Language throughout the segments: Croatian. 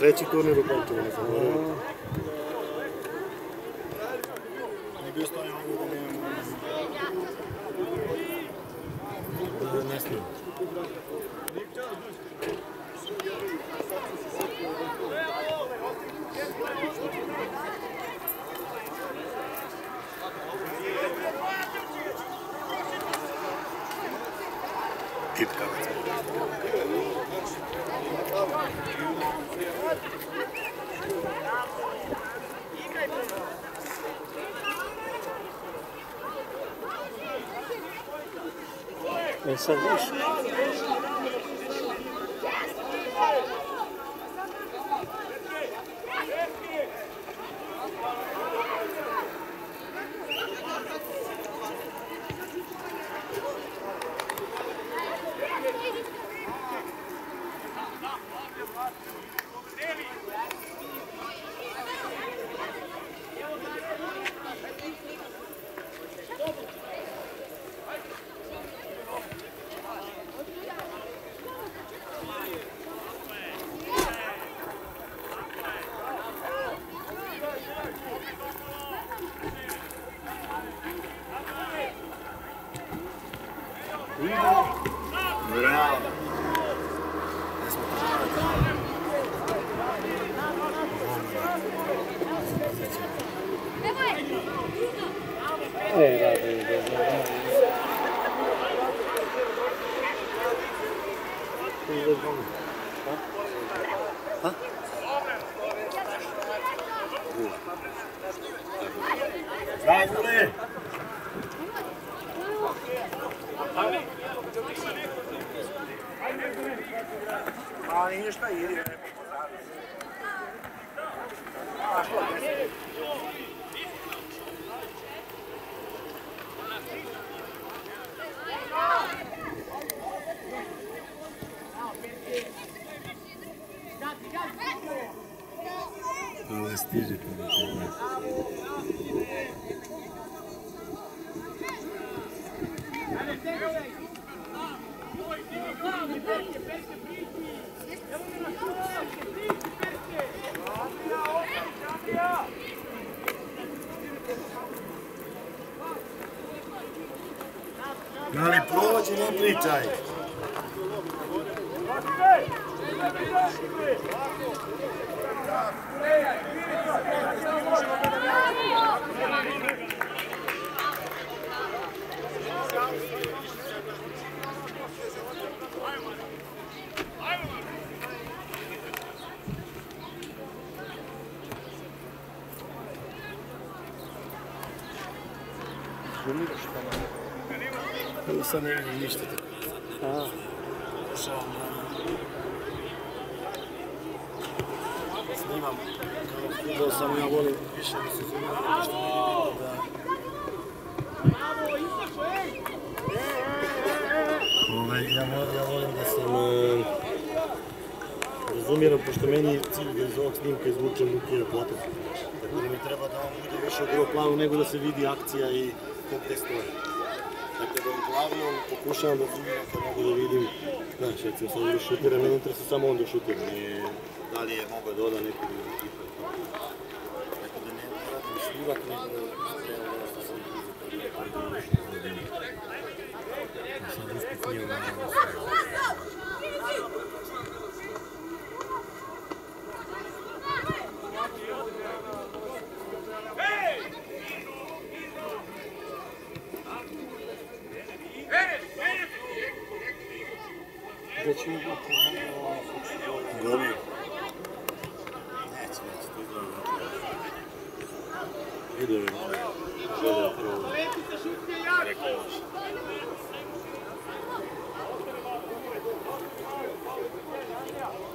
Treći turnir u kontu. Ne bi ustavio mogu da nemamo. Da, ne snimamo. pensando nisso. Thank Hã? Hã? Ali prođi, ne pričaj. Thank you. са не види ништо. А. Снимам. Да, Футбол само да. ја волим да се ја волим ја волим да сум разумирам пошто мене цивилен за оваа снимка излучен Лукија Платов. Така ми треба да вам биде више од плану, него да се види акција и контекстот. avijom, pokušavam da se mogu da vidim. Znači, recimo sam da šutira, meni interesuje samo on da šutira. Ne, da li je mogao da oda neku drugu. Tako da ne vratim da sam da Gdje će imati gomiju?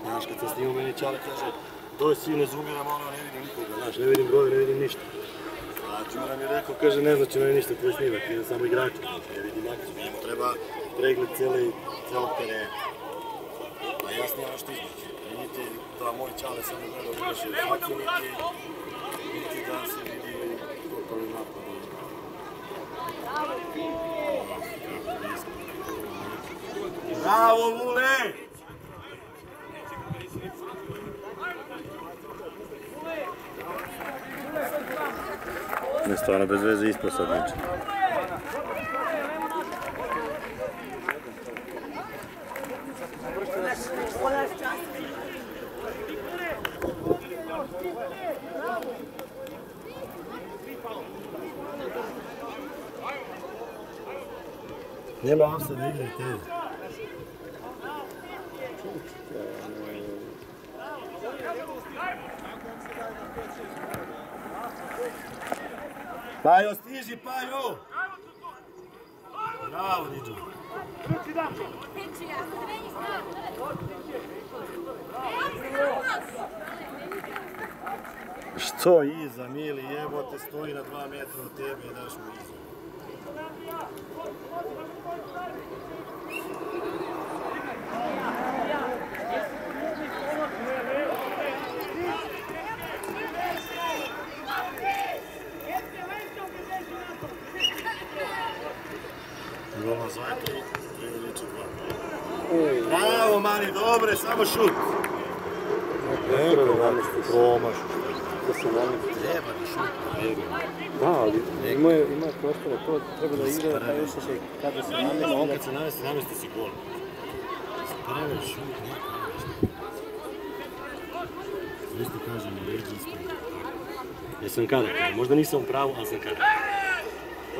Neće, to meni Čale kaže, doj sine, zumiram, ono, ne vidim nikoga, znaš, ne vidim broj, ne vidim ništa. A Čumaran je rekao, kaže, ne znači meni ništa tvoj snimak, samo igrača, znači, ne vidim akciju, njemu treba pregled cijelog terena. kasnije ono što izbiti. Vidite da moj čale sam ne gledao više akcije, vidite da se vidi totalni napad. Bravo, Vule! Ne stvarno bez veze ispasad neče. Offside igre te. Pajo, stiži, Pajo! Bravo, Diđo. Što iza, mili, jebote, stoji na dva metra od tebe i daš mu iza. Roma Zajto i Preveliče dva. Mani, dobre, samo šut. Ne, promaš. Da se nami. Treba da šut, Da, ali ima je, ima je prostora, to treba da igra taj osjećaj kada se namesti. On kad se namesti, namesti si gol. Sprave šut, neka Isto kažem, leđi isto. Jesam kada, možda nisam u pravu, ali sam kada.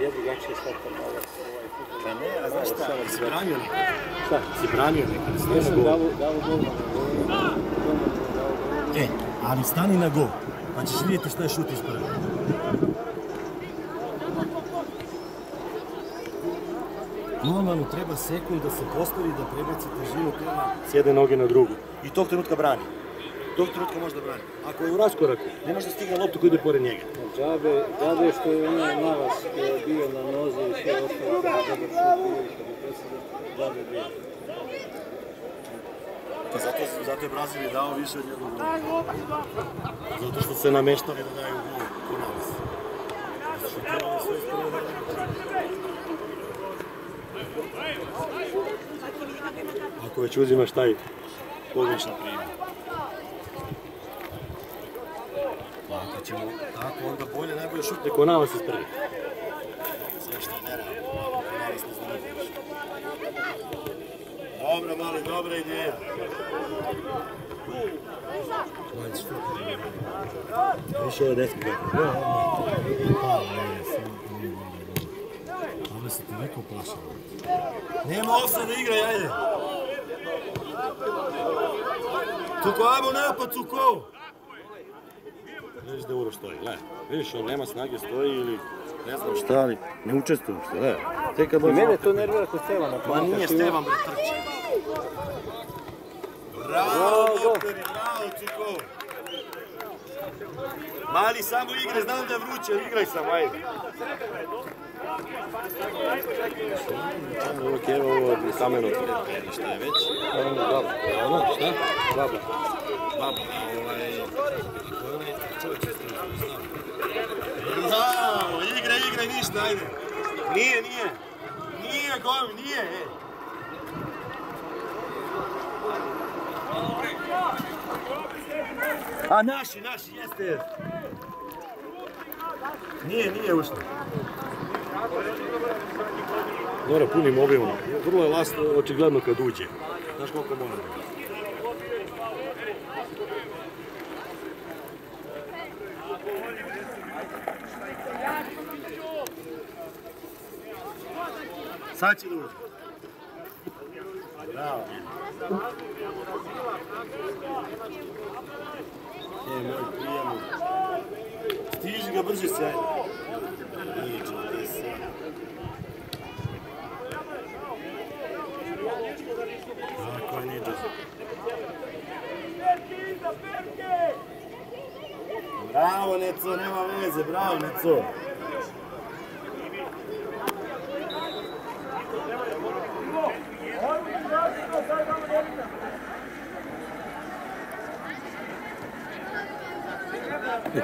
Ja drugačije shvatam. Pa ne, a znaš šta, si branio nekad? Šta? Si branio nekad, Ja stani na sam gol. E, ali stani na gol, pa ćeš vidjeti šta je šut ispred. Golmanu treba sekund da se postavi da prebaci težinu tela s jedne noge na drugu. I tog trenutka brani. Tog trenutka može da brani. Ako je u raskoraku, ne može da stigne loptu koja ide pored njega. Džabe, džabe što je onaj navas e, bio na nozi i sve ostalo, kada je je džabe bio. Pa zato, zato je Brazil i dao više od jednog gola. Zato što se nameštali da daju gol sve prve vremena. Ako već uzimaš taj pogrešan primjer. Pa ako ćemo tako, onda bolje najbolje šutne ko nas iz prve. Sve što ne. Dobro, mali, dobra ideja. Više je dobro. Ovo se toliko plašao. Nema offside igra, ajde. Tuko, ajmo napad, Tuko! Vidiš da Uro stoji, gledaj. Vidiš, on nema snage, stoji ili ne znam šta, ali ne učestvuje uopšte, gledaj. Tek kad I dođe mene to nervira kod Stevana. Ma nije Stevan bre trči. Bravo, doktore, bravo, Cuko. Mali, samo igre, znam da je vruće, igraj samo, ajde. Ovo kjeva, ovo od kameno ili šta je već. Ono, baba. Ono, šta? Baba. Baba, ovaj... Bravo, igraj, igraj, ništa, ajde. Nije, nije. Nije, Gomi, nije, ej. A naši, naši, jeste. Nije, nije ušlo. Mora punim obimom. Vrlo je last, očigledno kad uđe. Znaš koliko mora? Sad će da. Bravo. E, moj prijemnik. Stiži ga brže se. Se. Tako je. Bravo, Neco, nema veze, bravo, Neco.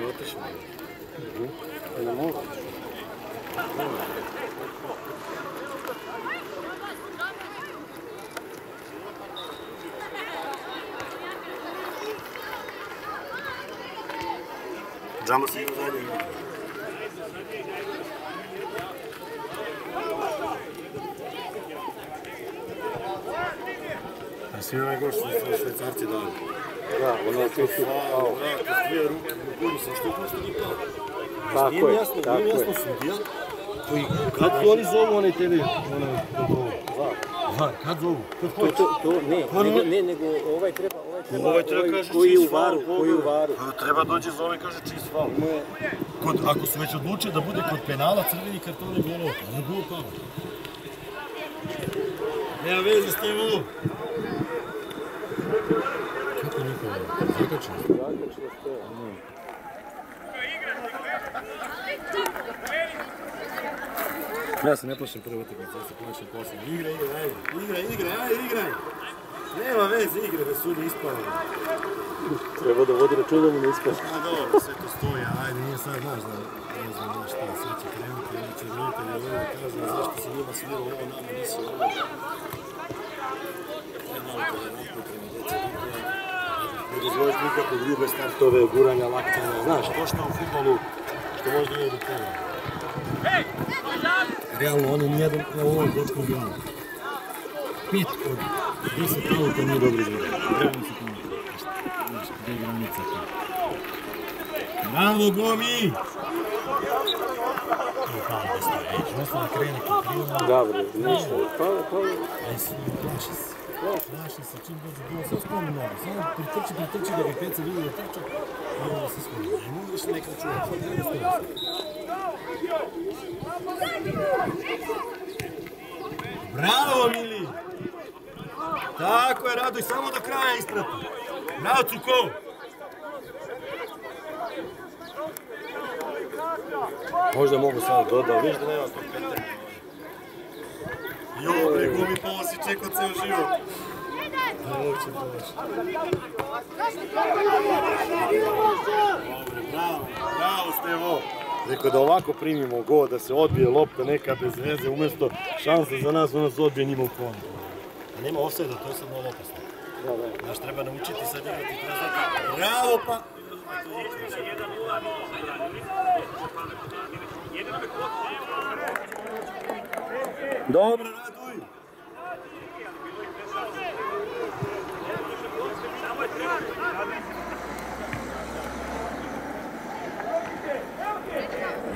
je otišao. Ne mogu. Džamo se svi ovaj goš su sve švajcarci dali. Da, ono tu su s dvije ruke, gubi sam, što je to što nije pao? Tako Nije mi je, tako nije mi jasno je. sudija. Koji, kad oni zovu onaj tebi, onaj kontrolu? VAR, kad zovu? Kad To, hoće? to, to, ne, Pa nego, ne. ne, nego ovaj treba, ovaj treba, Ovaj treba kaže koji je u varu, koji je u varu. Treba dođe zove i kaže čist faul. Kod, ako su već odlučili da bude kod penala, crveni karton je golo, ne gol pao. Nema veze s tim ovo. Kako niko ovo? Zakačeno. zakačilo što je. Ja se ne plašim prve utakmice, ja se plašim posljednje. Igraj, igraj. Igraj, igraj, ajde, igraj. Nema veze, igraj da sudi ispali. Treba da vodi računa da mu ne. A dobro, sve to stoji, ajde, nije sad, znaš da, ne znam ja šta, sad će krenuti, onda će roditelji ovo da kažu, zašto se njima svira ovo, nama nisi ovo. Ja malo prema dozvoliš nikakve grube startove, guranja, laktanja, znaš, to što u futbolu, što možda nije toga. Realno, oni nijedan na ovom dečkom gledaju. Pet od deset auta nije dobro izgledao. Realno se pomoći. Znaš, gdje je granica tu? Bravo, Gomi! Pao da stoji, vidiš, ostalo krene kod. Dobro, ništa. Se. Plaši se, čim dođe bilo, samo. Samo pritrči, pritrči da ga peca vidi da skloni. Ne mogu više nekad čuvati. Sad gledaj stoji se. Bravo, Mili! Tako je, Raduj, samo do kraja isprati. Bravo, Cuko! Možda mogu sad dodao, vidiš da nema petanja. Jo, bre, gumi pola si čekao ceo život. Dobre, bravo, bravo Stevo. Rekao da ovako primimo gol, da se odbije lopta neka bez veze, umjesto šanse za nas, ona se odbije njima u konu. A nema offside to je sad malo opasno. Da, da. Znaš, treba naučiti sad igrati prezati. Bravo pa! Dobro, Raduj!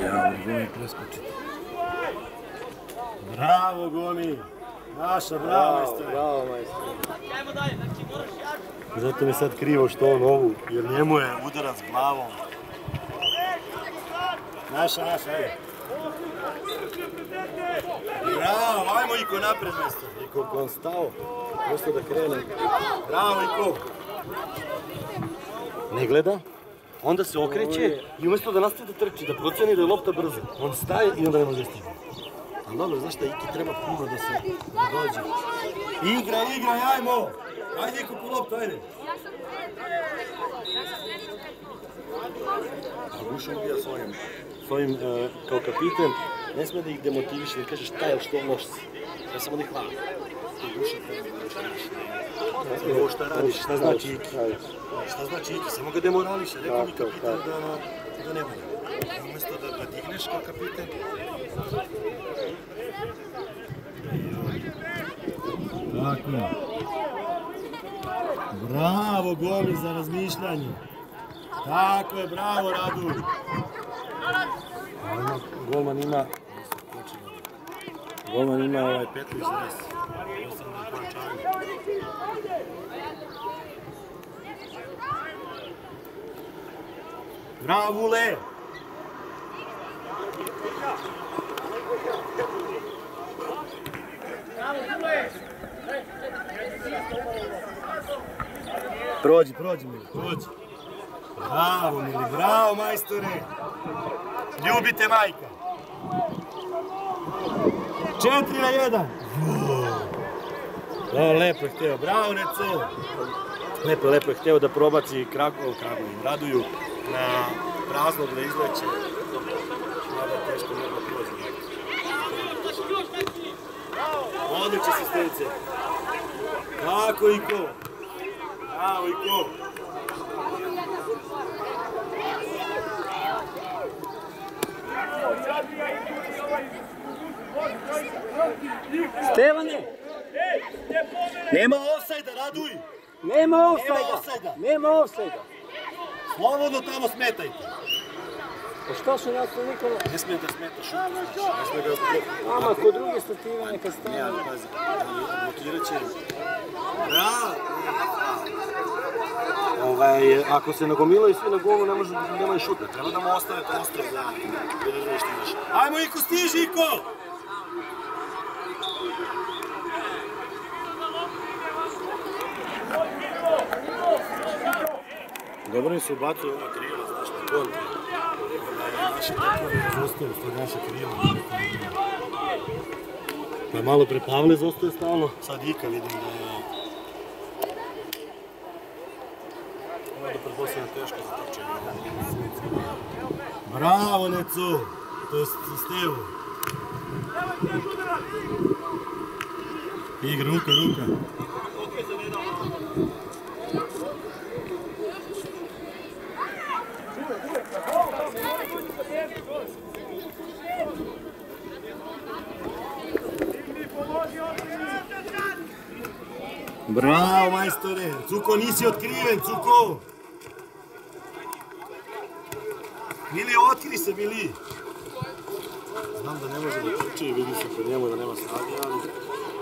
Ja, Gomi preskočiti. Bravo, Gomi! Naša, bravo, majstore. bravo, majstor. Zato mi je sad krivo što on ovu, jer njemu je udarac glavom. Naša, naša, ajde. Bravo, ajmo Iko napred mjesto. Iko, on stao, prosto da krene. Bravo Iko. Ne gleda, onda se okreće i umjesto da nastavi da trči, da proceni da je lopta brzo, on staje i onda ne može stići. Ali dobro, znaš šta, Iki treba puno da se da dođe. Igra, igra, ajmo! Ajde Iko po loptu, ajde! Guša ubija svojim, svojim e, kao kapitan, ne sme da ih demotiviše, da kaže šta je, što loš si. Ja samo da. Ti da nešto više. Ovo šta radiš, šta znači Iki? Šta znači Iki? Samo ga demorališe, rekao mi kapitan da, da ne valja. Umjesto da ga digneš kao kapitan, Tako je. Bravo, Gomi, za razmišljanje. Tako je, bravo, Radu. Golman ima... Golman ima ovaj je pojačanje. Bravo, Ule! Prođi, prođi mi, prođi. Bravo, mili, bravo, majstore. Ljubite majka. Četiri na jedan. O, lepo je hteo, bravo Neco. Lepo, lepo je hteo da probaci Krakovo, Krakovo, raduju na praznog da izleće. Mada teško moglo proći. Odliče asistencije. Kako i ko? Bravo i ko? Stevane, Стевани! Нема офсайда, радуј! Нема офсайда! Нема офсайда! Слободно тамо сметајте! Па што се нас Никола? Не сме да сметаш. Не сме да Ама кој други сте ти нека стане. Не, пази. Блокираće. Браво! Ovaj, ako se nagomilaju svi na golu, ne može da nema šuta. Treba da mu ostane to ostrvo da, da, da, da, da, Ико. da, da, Dobro im se ubacuju ova krila, znaš, na kontri. Naše tekovi izostaju, to naše krila. Pa je malo pre Pavle zostaje stalno, sad Ika vidim da je... Ovo je do pretpostavljena teško za trčanje. Bravo, Neco! To je Stevo. Igra, ruka, ruka. Bravo, majstore! Cuko, nisi otkriven, Cuko! Mili, otkri se, Mili! Znam da ne može da trči, vidi se kod njemu da nema snage, ali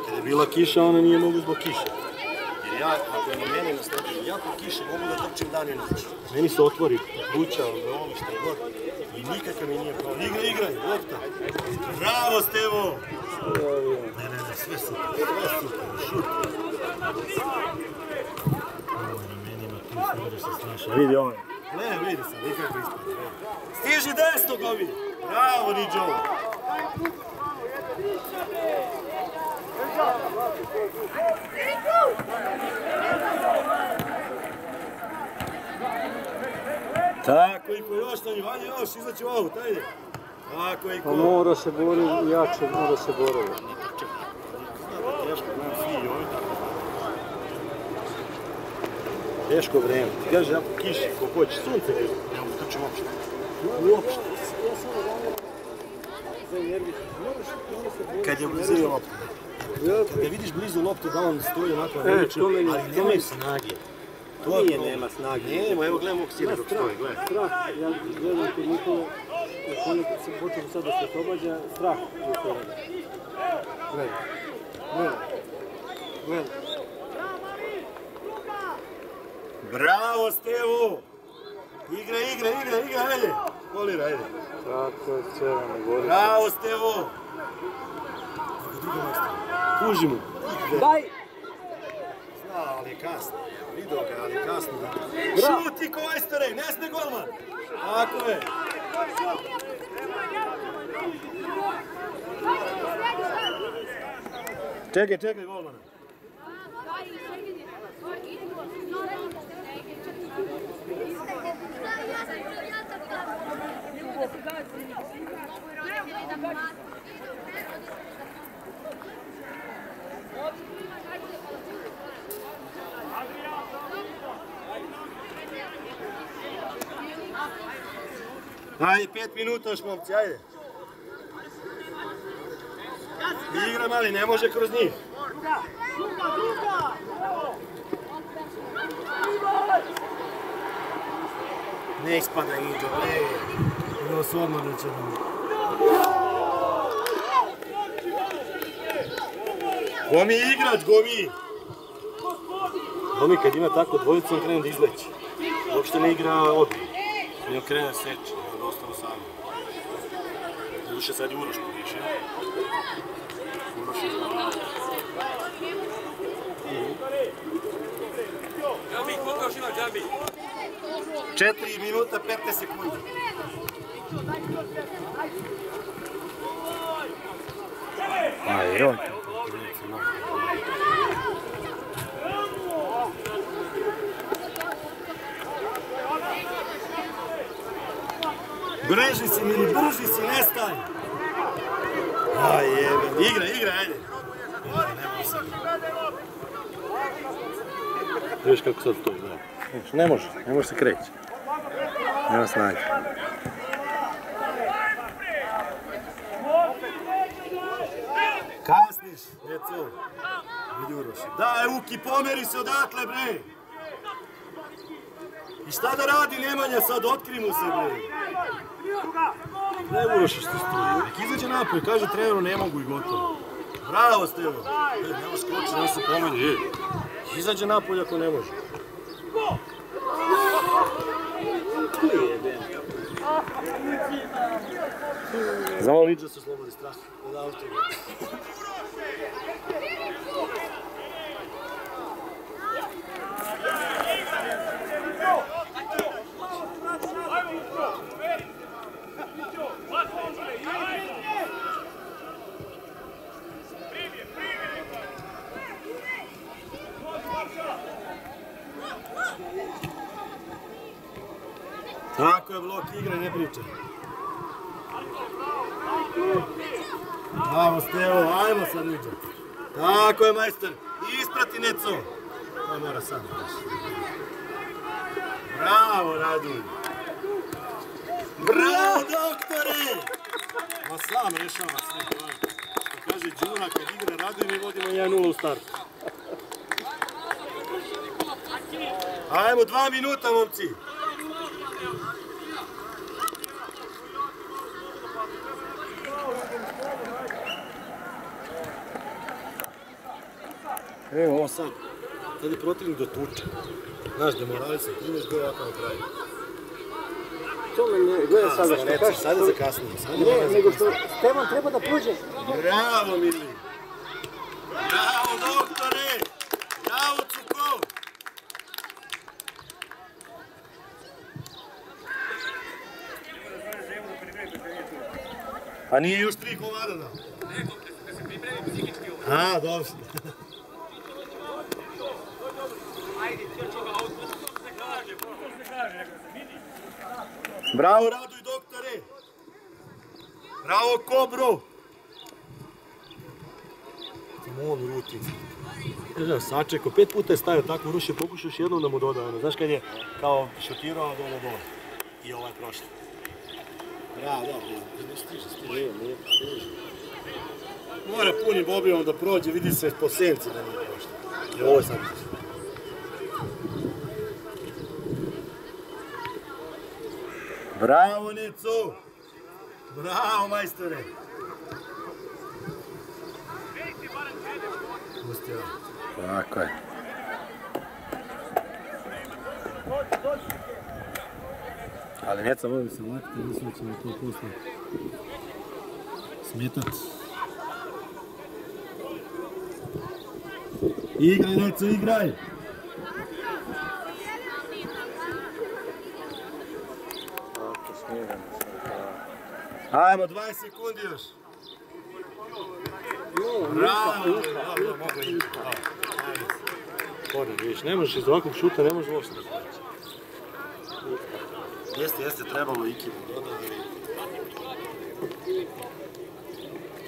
kad je bila kiša, ona nije mogu zbog kiše. Jer ja, ako je na mene stadionu, ja po kiši mogu da trčim dan i noć. Meni se otvori kuća, ono šta god. I nikakav mi nije problem. Igraj, igraj, lopta. Bravo, Stevo! Ne, ne, ne, sve super, sve super, šut. Vidi ovaj. Ne, vidi se, nikako ispred. Stiži desno, Gomi! Bravo, Niđo! Tako i ko još nam Vanja još, izaći u aut, ajde. Tako i Pa mora se bori jače, mora se boriti. Teško, gledam svi i ovi tako. Teško vreme. Kaže, ja po kiši, ko hoće, sunce je. Ne mogu trčim uopšte. Uopšte. Kad je blizu lopte. Kad ga vidiš blizu lopte da on stoji onako E, to meni- ali meni- snage. To je Nije nema snage. Nema, evo gledam ovog sina kako stoji, gledaj. Strah, ja gledam kod Nikola, kako se počeo sad da se oslobađa, strah je. Gledaj, gledaj, gledaj. Bravo, Stevo! Igra, igra, igra, igra, ajde! Kolira, ajde. Tako je crveno gori. Bravo, Stevo! Kuži mu. Daj! Zna, ali je kasno. Vidio ga, ali je kasno. Bravo. Šuti ko majstore, ne sme golman! Tako je. Čekaj, čekaj golmana. Ajde, pet minuta još, momci, ajde. Igra mali, ne može kroz njih. Ne ispada Iđo, ne. Bilo su odmah da nam... Gomi igrač, Gomi! Gomi kad ima tako dvojicu, on krene da izleće. Uopšte ne igra odmah. I on krene da seče, onda ostalo sam. Duše sad je Uroš podiše. Uroš je znao. Džambi, koliko još ima džambi? 4 minuta 15 sekundi. Aj, joj. Brži si, Mili, brži si, ne staj. Aj, jebe, igra, igra, ajde. Viš kako sad to. Ne može, ne može se kreći. Nema snage. Kasniš, djeco. Vidi Uroši. Daj, Uki, pomeri se odatle, bre. I šta da radi Nemanja sad, otkri mu se, bre. Ne Uroši što stoji. Izađe napoj, kaže treneru ne mogu i gotovo. Bravo, Stevo. E, nema skoči, nema se pomeri, e. Izađe napolje ako ne može. Znamo li da se slobodi strašno? Od auto. Tako je blok igre, ne pričaj. Bravo Stevo, ajmo sad Niđa. Tako je majster, isprati Neco. To mora reći. Bravo Radu. Bravo doktore! Ma sam rešava sve. kaže Đuna, kad igra Radu i mi vodimo 1-0 u startu. Ajmo, dva minuta, momci. Evo ovo sad. Sad je protivnik do tuča. Znaš, demorali se, 13 goja ovako na kraju. To me ne, gledaj sad što kažeš. sad je za kasnije. Sad je Ne, za nego što Stevan treba da prođe. Bravo, Mili! Bravo, doktore! Bravo, Cukov! A nije još tri komada dao? A, dobro. Bravo, Radu i doktore! Bravo, Kobro! Samo on ruti. Ne znam, sačeko, pet puta je stavio tako, je pokušao još jednom da mu doda, ono, znaš kad je kao šutirao, dole dole. I ovaj prošli. Bravo, dobro, ne stiže, stiže. Nije, nije, stiže. Mora punim bobijom da prođe, vidi se po senci da nije prošlo. I ovo je sad izašlo. Bravo, Nico! Bravo, majstore! Pusti ovo. Tako je. Ali Neca voli se lakti, mislim da će mi to posle smetat. Igraj, Neco, igraj! Ajmo, 20 sekundi još. Bravo! Dobro, mogu vidiš, ne možeš iz ovakvog šuta, ne možeš uopšte. Jeste, jeste, trebalo Iki da doda,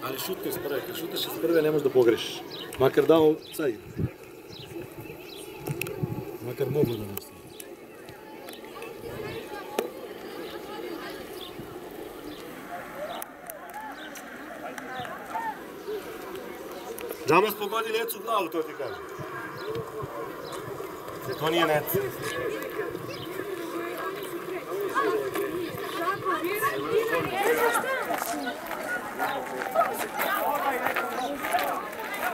ali... Šutni iz prve, kad šutaš iz prve ne možeš da pogrešiš. Makar dao sad. Makar mogu da nastavi. Džamas pogodi Necu glavu, to ti kažem. To nije Neca.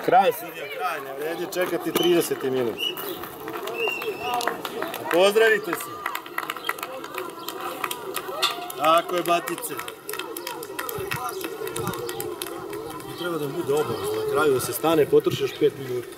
Kraj sudija, kraj, ne vredi čekati 30. minut. Pozdravite se. Tako je, batice. I treba da bude obavezno, na kraju da se stane, potroši još 5 minuta.